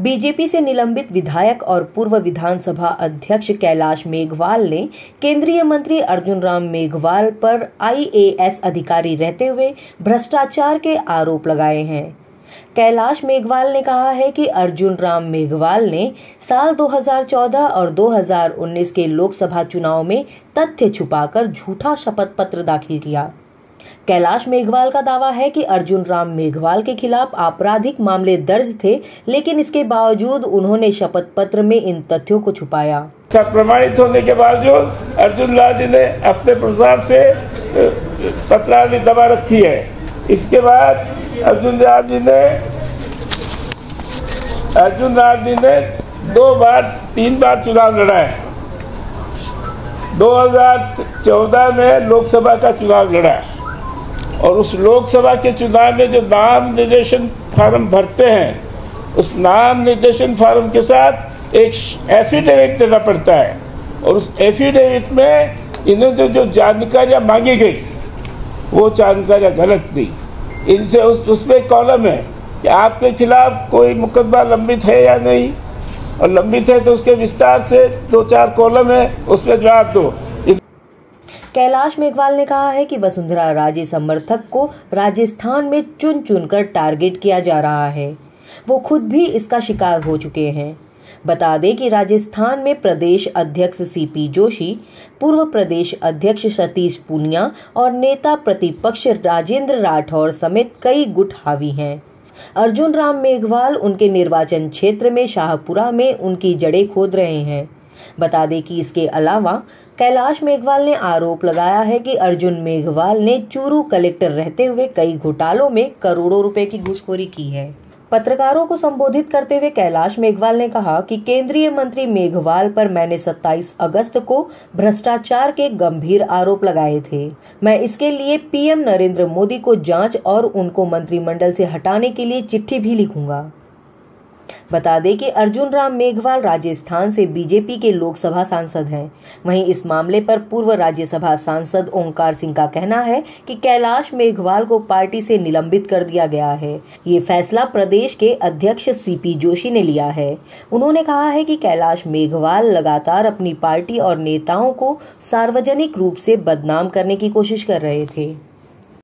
BJP से निलंबित विधायक और पूर्व विधानसभा अध्यक्ष कैलाश मेघवाल ने केंद्रीय मंत्री अर्जुन राम मेघवाल पर आईएएस अधिकारी रहते हुए भ्रष्टाचार के आरोप लगाए हैं। कैलाश मेघवाल ने कहा है कि अर्जुन राम मेघवाल ने साल 2014 और 2019 के लोकसभा चुनाव में तथ्य छुपाकर झूठा शपथ पत्र दाखिल किया। कैलाश मेघवाल का दावा है कि अर्जुन राम मेघवाल के खिलाफ आपराधिक मामले दर्ज थे, लेकिन इसके बावजूद उन्होंने शपथ पत्र में इन तथ्यों को छुपाया। प्रमाणित होने के बावजूद अर्जुन लाल जी ने अपने प्रसाद से पत्रावली दबा रखी है। इसके बाद अर्जुन राम जी ने, अर्जुन राम जी ने दो बार, तीन बार चुनाव लड़ा है। 2014 में लोकसभा का चुनाव लड़ा है। और उस लोकसभा के चुनाव में जो नाम निर्देशन फार्म भरते हैं, उस नाम निर्देशन फार्म के साथ एक एफिडेविट देना पड़ता है। और उस एफिडेविट में इन्हें जो जो जानकारियाँ मांगी गई, वो जानकारियाँ गलत थी। इनसे उस, उसमें कॉलम है कि आपके खिलाफ कोई मुकदमा लंबित है या नहीं। और लंबित है तो उसके विस्तार से दो चार कॉलम है, उसमें जवाब दो। कैलाश मेघवाल ने कहा है कि वसुंधरा राजे समर्थक को राजस्थान में चुन चुनकर टारगेट किया जा रहा है। वो खुद भी इसका शिकार हो चुके हैं। बता दें कि राजस्थान में प्रदेश अध्यक्ष सीपी जोशी पूर्व प्रदेश अध्यक्ष सतीश पुनिया और नेता प्रतिपक्ष राजेंद्र राठौर समेत कई गुट हावी हैं। अर्जुन राम मेघवाल उनके निर्वाचन क्षेत्र में शाहपुरा में उनकी जड़ें खोद रहे हैं। बता दें कि इसके अलावा कैलाश मेघवाल ने आरोप लगाया है कि अर्जुन मेघवाल ने चूरू कलेक्टर रहते हुए कई घोटालों में करोड़ों रुपए की घुसखोरी की है। पत्रकारों को संबोधित करते हुए कैलाश मेघवाल ने कहा कि केंद्रीय मंत्री मेघवाल पर मैंने 27 अगस्त को भ्रष्टाचार के गंभीर आरोप लगाए थे। मैं इसके लिए पीएम नरेंद्र मोदी को जाँच और उनको मंत्रिमंडल से हटाने के लिए चिट्ठी भी लिखूँगा। बता दें कि अर्जुन राम मेघवाल राजस्थान से बीजेपी के लोकसभा सांसद हैं। वहीं इस मामले पर पूर्व राज्यसभा सांसद ओंकार सिंह का कहना है कि कैलाश मेघवाल को पार्टी से निलंबित कर दिया गया है। ये फैसला प्रदेश के अध्यक्ष सीपी जोशी ने लिया है। उन्होंने कहा है कि कैलाश मेघवाल लगातार अपनी पार्टी और नेताओं को सार्वजनिक रूप से बदनाम करने की कोशिश कर रहे थे।